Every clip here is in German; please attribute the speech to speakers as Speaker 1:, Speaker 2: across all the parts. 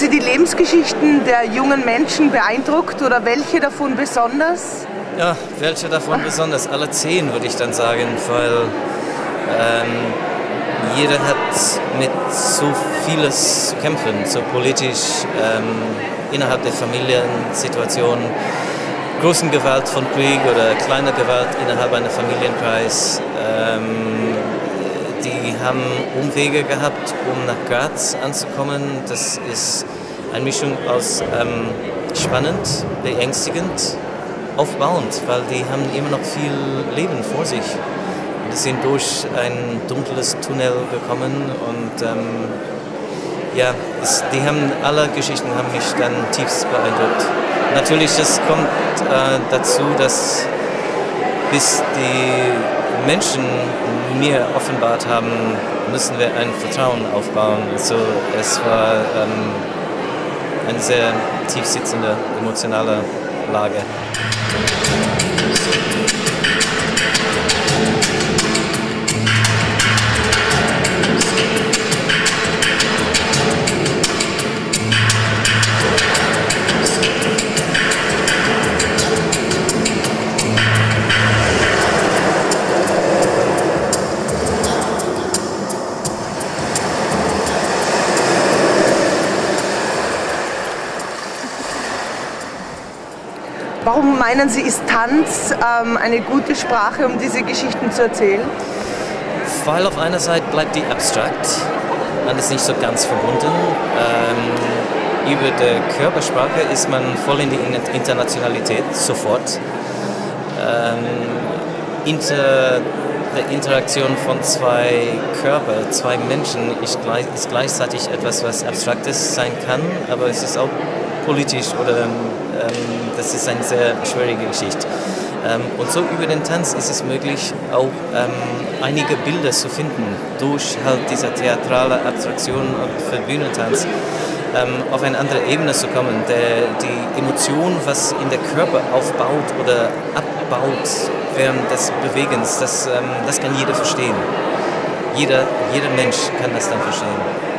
Speaker 1: Sie die Lebensgeschichten der jungen Menschen beeindruckt oder welche davon besonders?
Speaker 2: Ja, welche davon besonders? Alle zehn würde ich dann sagen, weil ähm, jeder hat mit so vieles zu kämpfen, so politisch, ähm, innerhalb der Familiensituation, großen Gewalt von Krieg oder kleiner Gewalt innerhalb einer Familienkreis. Ähm, die haben Umwege gehabt, um nach Graz anzukommen. Das ist eine Mischung aus ähm, spannend, beängstigend, aufbauend, weil die haben immer noch viel Leben vor sich. Die sind durch ein dunkles Tunnel gekommen und ähm, ja, es, die haben alle Geschichten haben mich dann tiefst beeindruckt. Natürlich, das kommt äh, dazu, dass bis die Menschen mir offenbart haben, müssen wir ein Vertrauen aufbauen. Also es war ähm, eine sehr tief sitzende emotionale Lage.
Speaker 1: Meinen Sie, ist Tanz ähm, eine gute Sprache, um diese Geschichten zu erzählen?
Speaker 2: Weil auf einer Seite bleibt die abstrakt, man ist nicht so ganz verbunden. Ähm, über die Körpersprache ist man voll in die Internationalität sofort. Ähm, inter, die Interaktion von zwei Körpern, zwei Menschen ist, gleich, ist gleichzeitig etwas, was Abstraktes sein kann, aber es ist auch politisch oder ähm, das ist eine sehr schwierige Geschichte. Ähm, und so über den Tanz ist es möglich, auch ähm, einige Bilder zu finden, durch halt diese theatrale Abstraktion für Bühnentanz ähm, auf eine andere Ebene zu kommen. Der, die Emotion, was in der Körper aufbaut oder abbaut während des Bewegens, das, ähm, das kann jeder verstehen. Jeder, jeder Mensch kann das dann verstehen.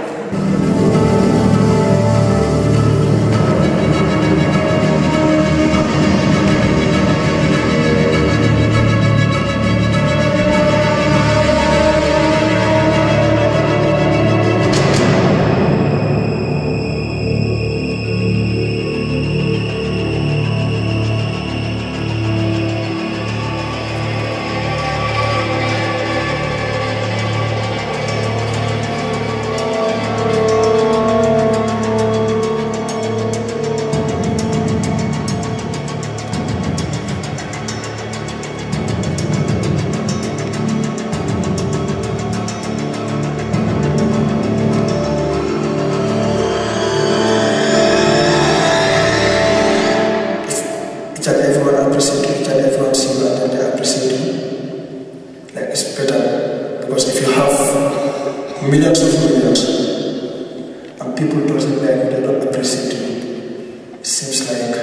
Speaker 3: People doesn't you, they don't appreciate you. It seems like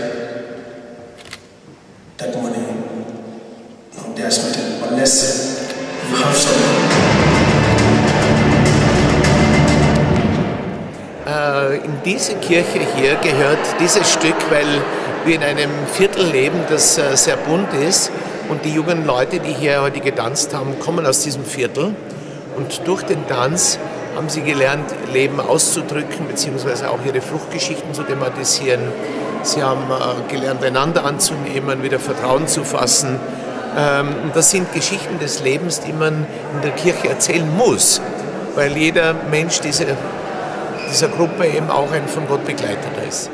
Speaker 3: that money, no, there's nothing unless you have something.
Speaker 4: Äh, In diese Kirche hier gehört dieses Stück, weil wir in einem Viertel leben, das äh, sehr bunt ist. Und die jungen Leute, die hier heute getanzt haben, kommen aus diesem Viertel. Und durch den Tanz haben sie gelernt, Leben auszudrücken, beziehungsweise auch ihre Fluchtgeschichten zu thematisieren. Sie haben äh, gelernt, einander anzunehmen, wieder Vertrauen zu fassen. Ähm, Das sind Geschichten des Lebens, die man in der Kirche erzählen muss, weil jeder Mensch diese, dieser Gruppe eben auch ein von Gott begleiteter ist.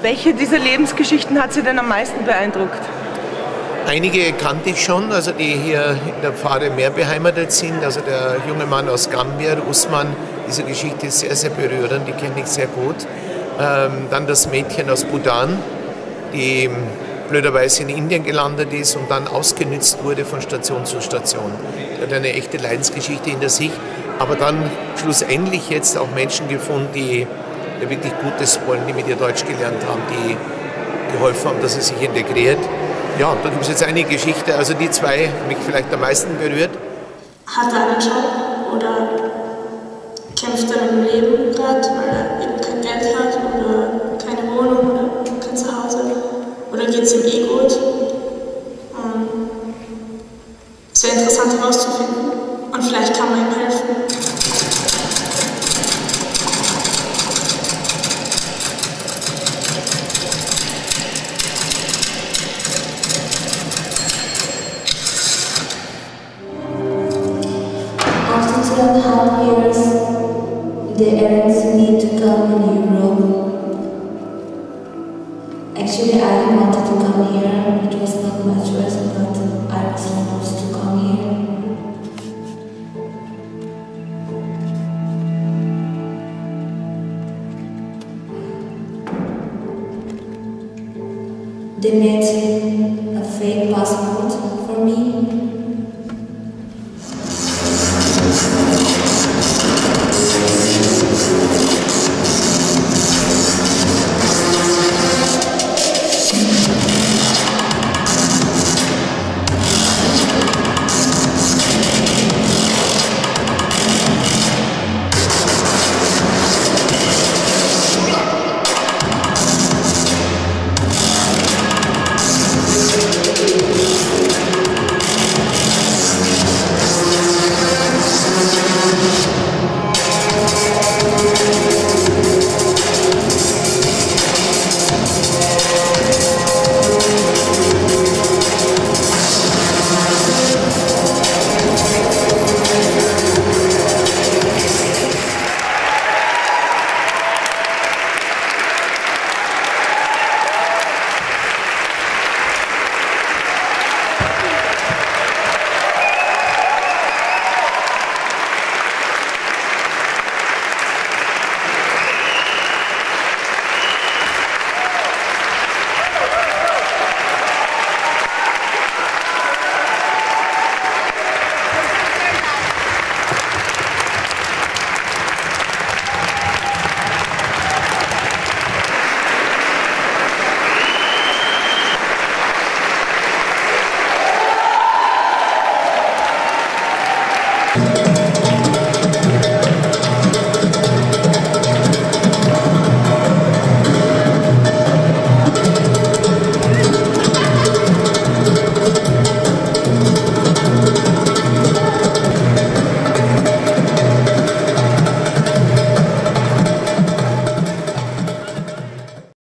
Speaker 1: Welche dieser Lebensgeschichten hat Sie denn am meisten beeindruckt?
Speaker 4: Einige kannte ich schon, also die hier in der Pfade mehr beheimatet sind. Also der junge Mann aus Gambia, Usman, diese Geschichte ist sehr, sehr berührend, die kenne ich sehr gut. Ähm, dann das Mädchen aus Bhutan, die blöderweise in Indien gelandet ist und dann ausgenützt wurde von Station zu Station. Die hat eine echte Leidensgeschichte hinter sich, aber dann schlussendlich jetzt auch Menschen gefunden, die ihr wirklich Gutes wollen, die mit ihr Deutsch gelernt haben, die geholfen haben, dass sie sich integriert. Ja, da gibt es jetzt eine Geschichte, also die zwei mich vielleicht am meisten berührt.
Speaker 5: Hat er einen Job oder kämpft er im Leben gerade, er
Speaker 6: the errands me to come in Europe. Actually, I wanted to come here. It was not my choice, but I was forced to come here. They made